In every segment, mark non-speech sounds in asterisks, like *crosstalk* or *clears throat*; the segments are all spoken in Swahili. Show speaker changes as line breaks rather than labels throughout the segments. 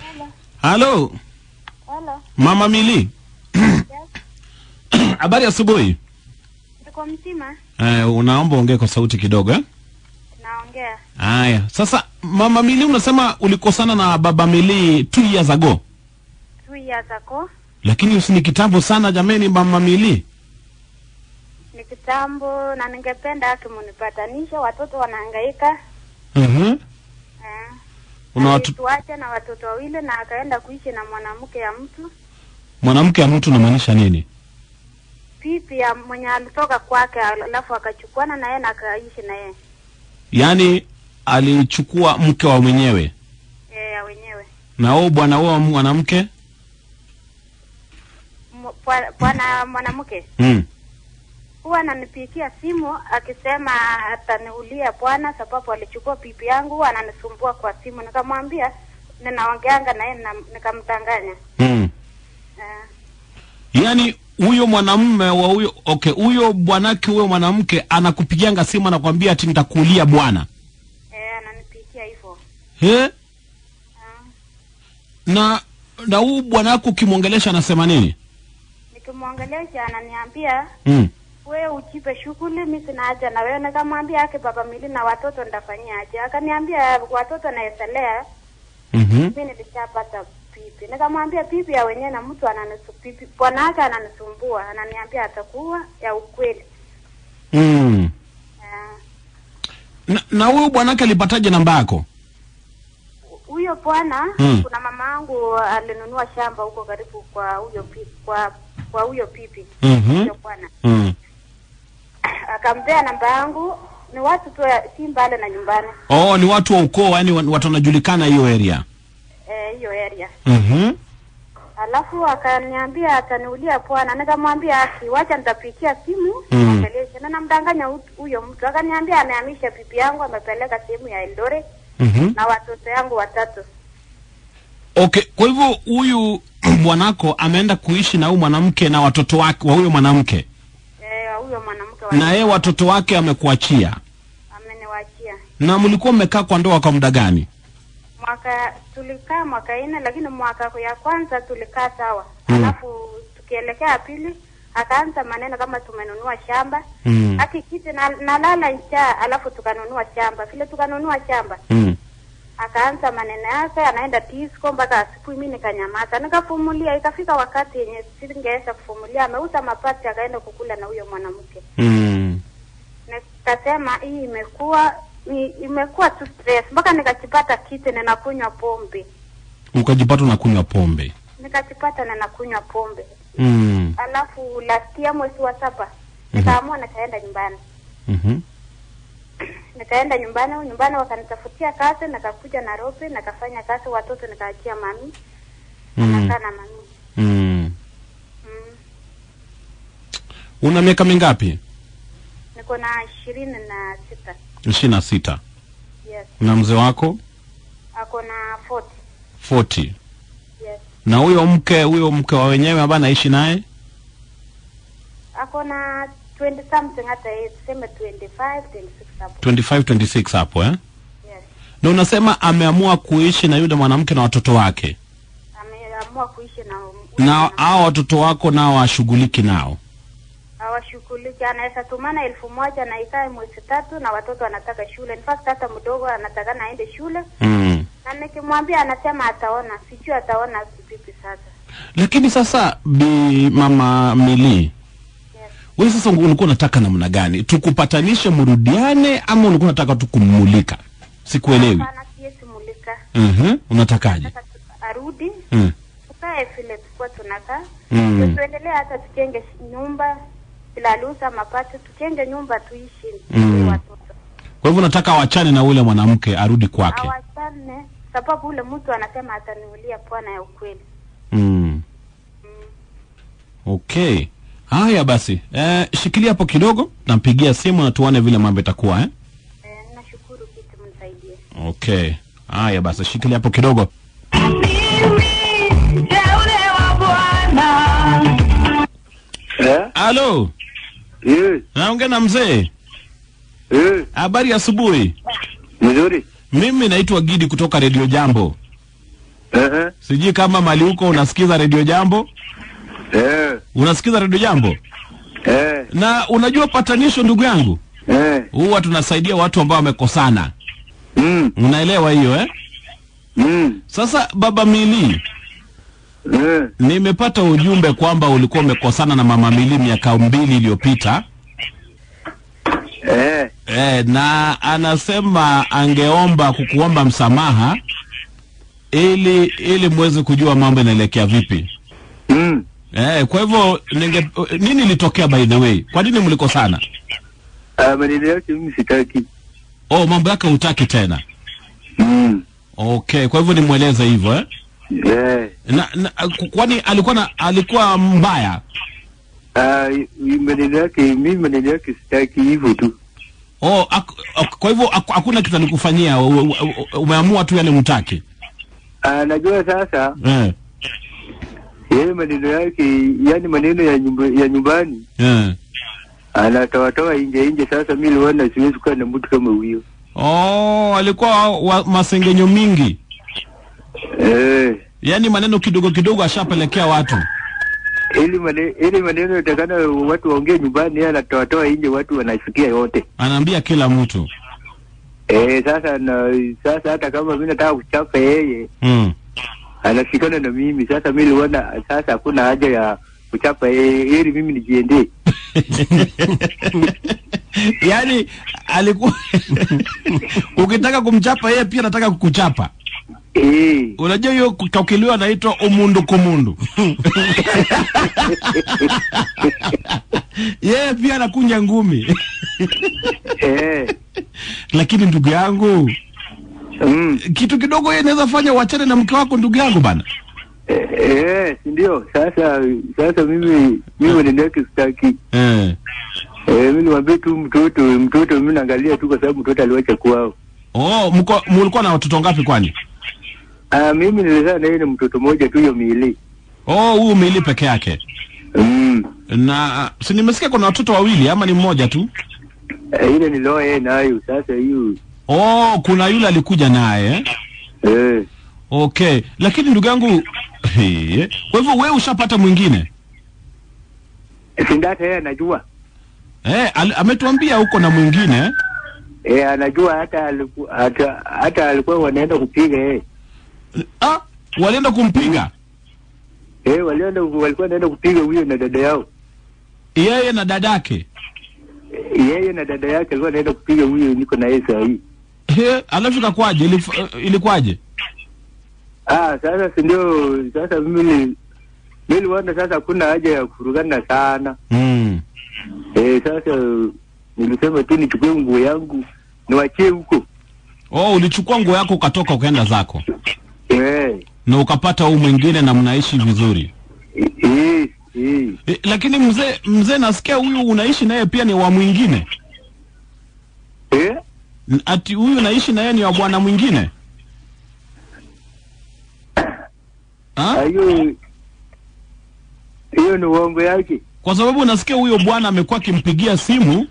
Hello.
Halo, Mama Mili.
Yes. *clears throat*
Habari asubuhi.
Niko mzima?
Eh, unaomba ongee kwa sauti kidogo eh?
Naongea.
Haya. Sasa Mama Mili unasema ulikosana na Baba Mili two years ago.
Two years ago.
Lakini usini kitambo sana jameni Mama Mili.
Ni kitambo na ningependa akimunipatanisha watoto wanahangaika.
Mhm. Mm watu
na watoto wawili na akaenda kuishi na mwanamke ya mtu.
mwanamke ya mtu unamaanisha nini?
Pipi ya mwenye alitoka kwake alafu akachukuana na yeye na akaishi na yeye.
Yaani alichukua mke wa mwenyewe.
Eh, ya wenyewe.
Na huo bwana huo mwanamke?
Bwana mwanamke
Mm.
Huwa ananipigia simu akisema ataniulia bwana sababu alichukua pipi yangu, huwa ananisumbua kwa simu. Nikamwambia ninaongeanga na yeye na- nikamtanganya.
Mm.
Uh,
Yaani huyo mwanamume wa huyo okay, huyo bwanake huyo mwanamke anakupigianga simu anakwambia ati nitakuulia bwana.
eh, ananipigia hivyo.
eh?
Ah,
Na na huyu wako ukimwongelesha anasema nini?
Nikimwongelesha ananiambia
Mm.
Wewe uchipe shughuli, mimi sina haja na wewe. Nikamwambia ake baba mili na watoto nitafanyia aje? Akaniambia watoto naeselea,
Mhm.
mimi nilishapata pipi. Nikamwambia pipi ya wenyewe na mtu ananisu pipi, bwana yake ananisumbua, ananiambia atakuwa ya ukweli.
Mm.
Yeah.
Na, na huyu bwanake alipataje namba yako?
huyo bwana
Mm.
kuna mama yangu alinunua shamba huko karibu kwa huyo pipi, kwa kwa huyo pipi
Mhm.
huyo bwana
Mm.
Akampea namba yangu. Ni watu tu si mbali na nyumbani
Oh, ni watu wa ukoo, yani watu wanajulikana hiyo area.
eh, hiyo area.
Mhm.
Alafu akaniambia ataniulia bwana, nikamwambia aki, wacha nitapikia simu
Mm.
Na namdanganya huyo mtu, akaniambia amehamisha pipi yangu, amepeleka sehemu ya Eldoret
Mhm.
na watoto yangu watatu.
Okay, kwa hivyo huyu *clears throat* bwanako ameenda kuishi na huyu mwanamke na watoto wake wa huyo mwanamke.
Eh, huyo mwanamke wa
Na yeye watoto wake amekuachia.
ameniwachia
Na mlikuwa mmekaa kwa ndoa kwa muda gani?
mwaka tulikaa mwaka nne, lakini mwaka ya kwanza tulikaa sawa
Mm.
alafu tukielekea ya pili akaanza maneno kama tumenunua shamba
Mm.
akikiti na, nalala njaa, alafu tukanunua shamba. Vile tukanunua shamba
Mm.
Akaanza maneno yake, anaenda disco mpaka asubuhi. Mimi nikanyamaza, nikafumulia. Ikafika wakati yenye singeweza kufumulia, ameuza mapati akaenda kukula na huyo mwanamke.
Mm.
Nikasema hii imekuwa ni, imekuwa tu stress mpaka nikajipata kiti ninakunywa pombe,
Ukajipata unakunywa pombe.
nikajipata ninakunywa pombe.
Mm.
Alafu last year mwezi wa saba nikaamua mm -hmm. nikaenda nyumbani
Mhm.
Nikaenda nyumbani nyumbani wakanitafutia kazi nikakuja Nairobi nikafanya kazi watoto nikaachia mami
Mm.
anakaa na mami
Mm.
mm.
Una miaka mingapi?
niko na ishirini na sita
ishirini na sita.
yes
Na mzee wako
ako na 40
40.
yes
Na huyo mke huyo mke wa wenyewe ambaye anaishi naye
ako na 20 something hata yeye tuseme 25 26 hapo
25 26 hapo eh?
yes
Na unasema ameamua kuishi na yule mwanamke na watoto wake,
ameamua kuishi na
na hao watoto wako nao washughuliki nao.
hawashughuliki anaweza tumana elfu moja na ikae mwezi tatu na watoto wanataka shule in fact hata mdogo anataka naende shule
Mm.
na nikimwambia anasema ataona sijui ataona vipi sasa
Lakini sasa bi mama Mili. Wewe sasa ulikuwa unataka namna gani? Tukupatanishe mrudiane, ama ulikuwa unataka tu kummulika? Sikuelewi.
Hapana, siwezi mulika
Mhm. Unatakaje?
Arudi
Mhm.
tukae vile tulikuwa tunakaa Mhm. Tuendelee hata tujenge nyumba bila lusa mapato tujenge nyumba tuishi
Mm.
mm. watoto
Kwa hivyo unataka wachane na ule mwanamke arudi kwake.
awachane sababu ule mtu anasema ataniulia pwana ya ukweli
Mm. Okay. Haya basi. Eh, shikilia hapo kidogo, nampigia simu na tuone vile mambo itakuwa eh?
eh, nashukuru kitu mnisaidie
Okay. Haya basi, shikilia hapo kidogo.
Eh?
Halo,
Eh,
naongea na mzee.
eh,
Habari asubuhi.
mzuri.
Mimi naitwa Gidi kutoka Radio Jambo.
Eh.
Sijui kama mali huko unasikiza Radio Jambo,
Eh.
unasikiza redio Jambo
Eh.
na unajua patanisho, ndugu yangu,
Eh.
huwa tunasaidia watu ambao wamekosana,
Mm.
unaelewa hiyo eh?
Mm.
Sasa baba Mili,
Eh.
nimepata ujumbe kwamba ulikuwa umekosana na mama Mili miaka mbili iliyopita
Eh.
Eh, na anasema angeomba kukuomba msamaha ili ili muweze kujua mambo yanaelekea vipi.
Mm.
Eh, kwa hivyo ninge nini ilitokea by the way? Kwa nini mlikosana?
Ah, maneno yake mimi sitaki.
Oh, mambo yake hutaki tena.
Mm.
Okay, kwa hivyo nimweleze hivyo eh?
Eh.
Na, na kwani alikuwa na alikuwa mbaya?
Ah, i- maneno yake mimi maneno yake sitaki hivyo tu.
Oh, ak, ak, kwa hivyo ak, hakuna kitu alikufanyia, u- umeamua tu yale mtaki.
Ah, najua sasa
Eh.
Yeye maneno yake yani maneno ya nyumba, ya nyumbani
yeah.
anatoatoa inje inje. Sasa mi liona siwezi kuwa na mtu kama huyo.
Oh, alikuwa wa, masengenyo mingi.
Eh.
yani maneno kidogo kidogo ashapelekea watu.
Ili maneno ili maneno yatakana watu waongee nyumbani, yeye anatoatoa inje watu wanasikia yote.
Anaambia kila mtu.
Eh, sasa na sasa hata kama mimi nataka kuchapa yeye
Mm.
Anashikana na mimi. Sasa mimi niliona sasa hakuna haja ya kuchapa heri, ili mimi nijiendee. *laughs*
yaani alikuwa *laughs* ukitaka kumchapa yeye pia anataka kukuchapa.
Eh.
Unajua hiyo kukakiliwa anaitwa umundu kumundu. *laughs* yeye pia anakunja ngumi.
Eh.
Lakini ndugu yangu,
Mm.
kitu kidogo yeye inaweza fanya uachane na mke wako ndugu yangu bana.
Eh, eh, si ndio? Sasa sasa mimi mimi maneno yake sitaki.
Eh.
Eh, mimi niwaambie tu mtoto mtoto, mimi naangalia tu kwa sababu mtoto aliwacha kwao.
Oh, mko mlikuwa na watoto ngapi kwani?
Ah, mimi nilizaa na yeye ni mtoto mmoja tu, hiyo miili.
Oh, huyu Mili peke yake.
Mm.
Na si nimesikia kuna watoto wawili ama ni mmoja tu?
Eh, ile niloa yeye nayo. Sasa hiyo
Oh, kuna yule alikuja naye. eh?
eh,
Okay, lakini ndugu yangu *laughs* kwa hivyo wewe ushapata mwingine?
sindata yeye anajua.
Eh, ametuambia huko na mwingine. eh?
Eh, anajua hata aliku, hata hata alikuwa wanaenda kupiga yeye.
Ah, walienda kumpiga
Eh, walienda walikuwa wanaenda kupiga huyo na dada yao.
yeye na dadake.
Eh, Yeye na dada yake alikuwa anaenda kupiga huyo, niko na yeye saa hii.
Alafu ikakwaje? Ilif, ilikwaje?
Ah, sasa si ndio sasa mimi ni- mimi niliona sasa kuna haja ya kufurugana sana.
Mm.
Eh, sasa nilisema tu nichukue nguo yangu niwachie huko.
Oh, ulichukua nguo yako ukatoka ukaenda zako
Eh,
na ukapata huu mwingine na mnaishi vizuri.
eh, eh.
E, lakini mzee mzee, nasikia huyu unaishi naye pia ni wa mwingine. Ati huyu naishi na yeye ni wa bwana mwingine?
Ah? Hiyo ni uongo yake.
Kwa sababu nasikia huyo bwana amekuwa akimpigia simu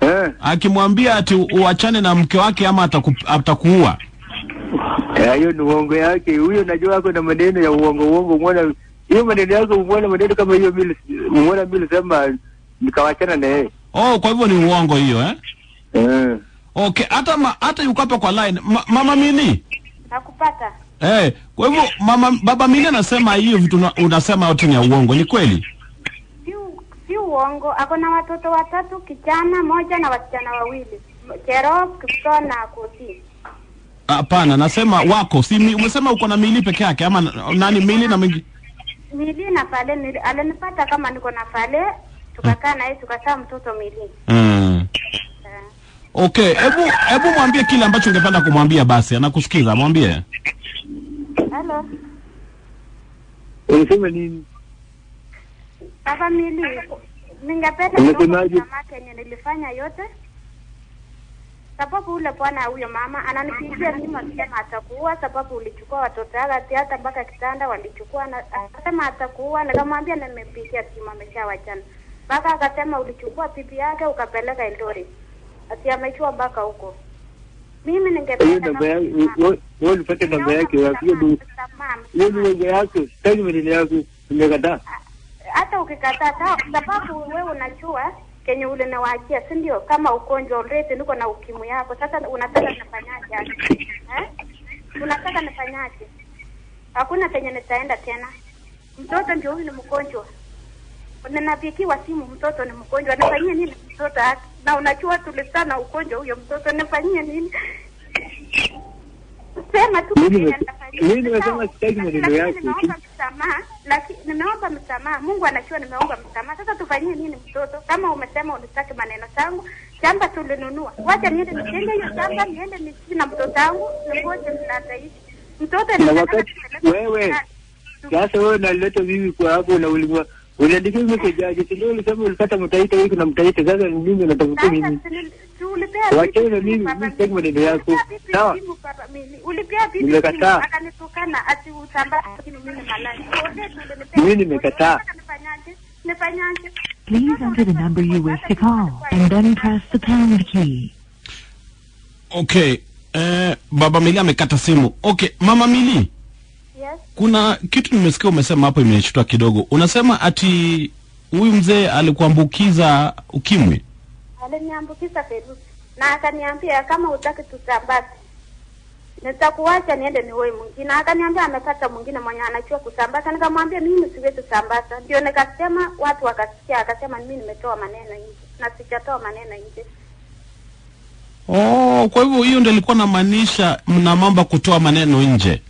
Eh?
akimwambia ati uachane na mke wake ama ataku, atakuua.
Eh, hiyo ni uongo yake. Huyo najua ako na maneno ya uongo uongo. mwana hiyo maneno yake, umwona maneno kama hiyo mimi muona mimi sema nikawachana na yeye.
Oh, kwa hivyo ni uongo hiyo eh?
Eh.
Okay, hata ma, hata yuko hapa kwa line. Ma, mama Mini.
nakupata
Eh, kwa hivyo mama baba Mini anasema hiyo vitu una- unasema yote ni ya uongo. Ni kweli?
si si uongo ako na watoto watatu kijana moja na wasichana wawili Kero, Kipto na Kosi
Hapana, nasema wako. Si mi- umesema uko na Mili peke yake ama nani Mili na mingi?
Mili na Fale alinipata kama niko na Fale tukakaa naye tukasaa mtoto Mili
Mm. Okay, hebu hebu mwambie kile ambacho ungependa kumwambia basi. Anakusikiza, mwambie.
Hello
Unasema nini?
baba Mili ningependa kumwambia mama Kenya nilifanya yote sababu ule bwana huyo mama ananipigia simu akisema atakuua sababu ulichukua watoto wake ati hata mpaka kitanda walichukua na akasema atakuua nikamwambia nimepigia simu ameshawachana mpaka akasema ulichukua pipi yake ukapeleka Eldoret ati amechua mpaka huko Mimi ningependa
namba yake wewe wewe namba yake wapi hiyo ni uongo yako sitaki maneno yako nimekataa
hata ukikataa sababu wewe unajua kenye ule nawaachia, si ndio? Kama ugonjwa already niko na ukimwi yako, sasa unataka nifanyaje? Eh? Unataka nifanyaje? Hakuna kenye nitaenda tena. Mtoto ndio huyu ni mgonjwa, ninapikiwa simu, mtoto ni mgonjwa, nifanyie nini mtoto? haki? Na unajua tulisana ugonjwa huyo mtoto, nifanyie nini? Sema tu
Mimi nimesema sitaki maneno yako.
nimeomba msamaha. Mungu anajua nimeomba msamaha. Sasa tufanyie nini mtoto? Kama umesema unitaki maneno zangu, shamba tulinunua. Wacha niende nijenge hiyo shamba, niende niishi na mtoto wangu, ningoje mnataishi. Mtoto
na wakati wewe sasa wewe unaleta mimi kwa hapo na ulimwa uliandikia mimi kwa jaji si ndio ulisema ulipata mtaita hiki na mtaita sasa ni mimi natafuta mimi Wachana
bibi
mimi,
baba
mimi sitaki maneno yako. Sawa.
bibi
Nimekataa.
akanitukana ati utamba mimi malaya.
Mimi nimekataa.
Nifanyaje?
Please enter the number you wish to call and then press the pound key.
Okay. Eh, baba Mili amekata simu. Okay, mama Mili,
Yes.
kuna kitu nimesikia umesema hapo imenishtua kidogo. Unasema ati huyu mzee alikuambukiza ukimwi.
Aliniambukiza virusi na akaniambia kama utaki tusambaze nitakuacha niende niwe mwingine. Akaniambia amepata mwingine mwenye anajua kusambaza. Nikamwambia mimi siwezi sambaza, ndio nikasema, watu wakasikia, akasema mimi nimetoa maneno nje na sijatoa maneno nje.
Oh, kwa hivyo hiyo ndio ilikuwa namaanisha mna mambo kutoa maneno nje.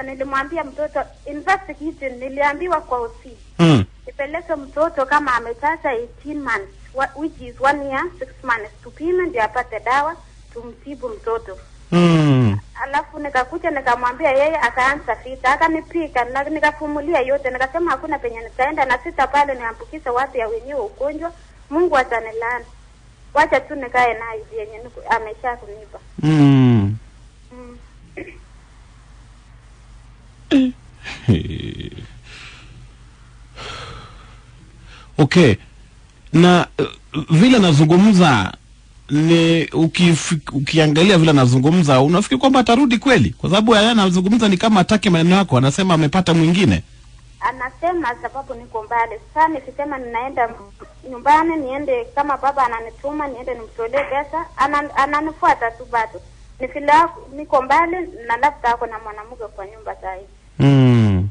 Hiyo nilimwambia mtoto, investigation, niliambiwa kwa usi
Mm.
nipeleke mtoto kama amejaza 18 months which is one year six months, tupime ndio apate dawa tumtibu mtoto.
Mm.
Alafu nikakuja nikamwambia yeye, akaanza vita, akanipika na nikafumulia yote, nikasema hakuna penye nitaenda na sita pale niambukize watu ya wenyewe ugonjwa, Mungu atanilaani. Wacha tu nikae naye yenye amesha kunipa.
Mm. *laughs* Okay. Na uh, vile nazungumza ni uki, ukiangalia vile anazungumza unafikiri kwamba atarudi kweli? Kwa sababu yeye anazungumza ni kama atake maneno yako, anasema amepata mwingine.
Anasema sababu niko mbali. Sasa nikisema ninaenda nyumbani, niende kama baba ananituma niende nimtolee pesa, ana, ananifuata tu bado. Ni vile niko mbali na labda ako na mwanamke kwa nyumba saa
Mm.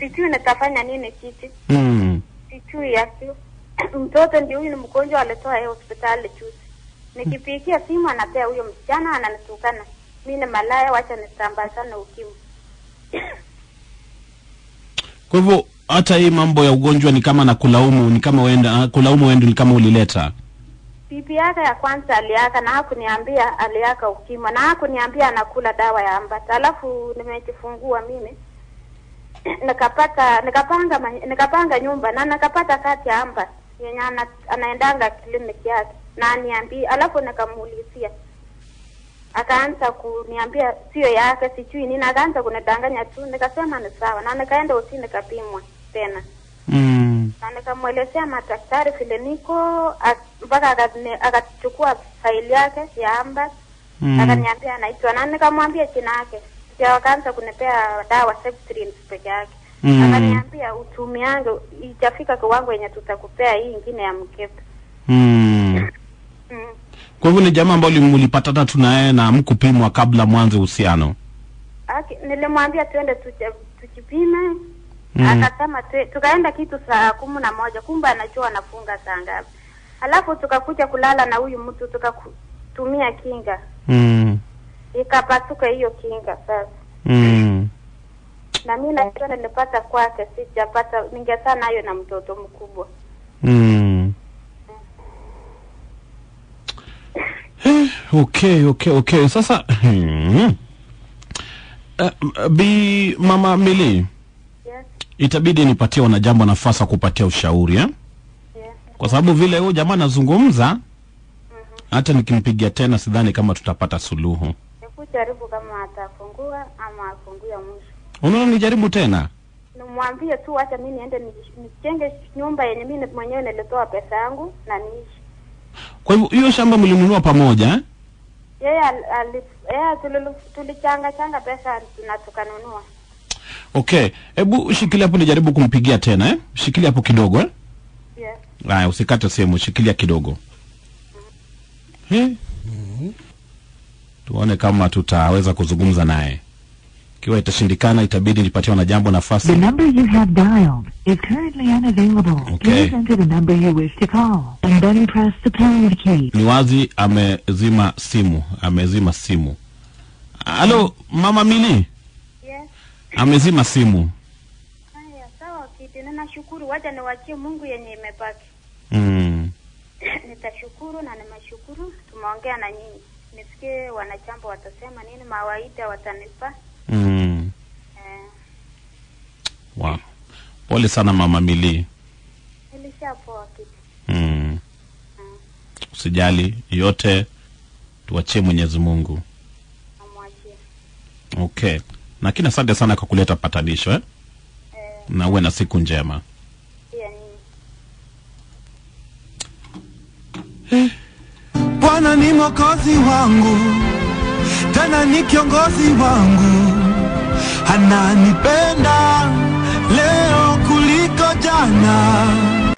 Sijui nitafanya nini kiti.
Mm.
sijui yake *clears throat* mtoto ndio huyu ni mgonjwa alitoa yeye hospitali juzi nikipigia simu anapea huyo msichana ananitukana mi ni malaya wacha nisambazane ukimwi
Kwa hivyo hata hii mambo ya ugonjwa ni kama na kulaumu, ni kama wenda kulaumu wendo ni kama ulileta.
Bibi yake ya kwanza aliaka na hakuniambia aliaka ukimwa, na hakuniambia anakula dawa ya ambata. Alafu nimejifungua mimi. *clears throat* Nikapata nikapanga nikapanga nyumba na nikapata kati ya amba yenye ana, anaendanga kliniki yake na aniambia alafu nikamuulizia. Akaanza kuniambia sio yake sijui nini. Akaanza kunidanganya tu nikasema ni sawa. Na nikaenda hosi nikapimwa tena.
Mm.
na nikamwelezea madaktari vile niko ak- mpaka akachukua faili yake ya amba
Mm.
akaniambia anaitwa na nikamwambia jina yake ndio akaanza kunipea dawa Septrin peke yake
Mm.
akaniambia utumiange itafika kiwango yenye tutakupea hii ingine ya mkepe
Mm.
mm.
Kwa hivyo ni jamaa ambao mlipatana tu na na mkupimwa kabla mwanze uhusiano.
Aki, nilimwambia tuende tuja- tujipime
Mm.
akasema tukaenda kitu saa kumi na moja kumbe anajua anafunga saa ngapi alafu tukakuja kulala na huyu mtu tukatumia kinga
Mm.
ikapasuka hiyo kinga sasa
Mm.
na mi najua nilipata kwake sijapata ningetaa nayo na mtoto mkubwa
Mm. Eh, okay, okay, okay. Sasa. Uh, bi mama Mili,
yes,
itabidi nipatie wanajambo nafasi ya kupatia ushauri eh? Kwa sababu vile huyu jamaa anazungumza, hata nikimpigia tena sidhani kama tutapata suluhu.
Hebu jaribu kama atafungua ama afungue mwisho
Unaona, nijaribu tena.
nimwambie tu acha mimi niende nijenge nyumba yenye mimi mwenyewe nilitoa pesa yangu na niishi
Kwa hivyo hiyo shamba mlinunua pamoja eh?
Yeye yeah, tulichanga changa pesa na tukanunua.
Okay, hebu shikilia hapo, nijaribu kumpigia tena eh? Shikilia hapo kidogo eh? Haya, usikate sehemu, shikilia kidogo eh? Tuone kama tutaweza kuzungumza naye. Ikiwa itashindikana, itabidi nipatie na jambo nafasi.
The number you have dialed is currently unavailable.
Okay.
Please enter the number you wish to call and then press the pound key.
Ni wazi amezima simu, amezima simu. Halo, mama Mili,
Yes.
amezima simu.
Haya, sawa kiti. Nashukuru, wacha niwachie Mungu yenye imebaki.
Mm.
Nitashukuru na nimeshukuru. Tumeongea na nyinyi, nisikie wanachamba watasema nini, mawaida watanipa.
Mm.
Eh,
Wow. Pole sana mama Mili.
ilishapoa kiti.
Mm. Usijali, yote tuachie Mwenyezi Mungu. Okay. Lakini asante sana kwa kuleta patanisho eh?
Eh,
Na uwe na siku njema.
Mwokozi wangu, tena ni kiongozi wangu, ananipenda leo kuliko jana,